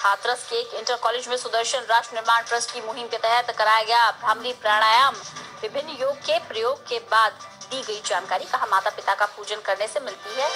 हाथरस के एक inter college में सुदर्शन राष्ट्र निर्माण ट्रस्ट की मुहिम के तहत कराया गया भ्रामरी प्राणायाम। विभिन्न योग के प्रयोग के बाद दी गई जानकारी कहा माता पिता का पूजन करने से मिलती है।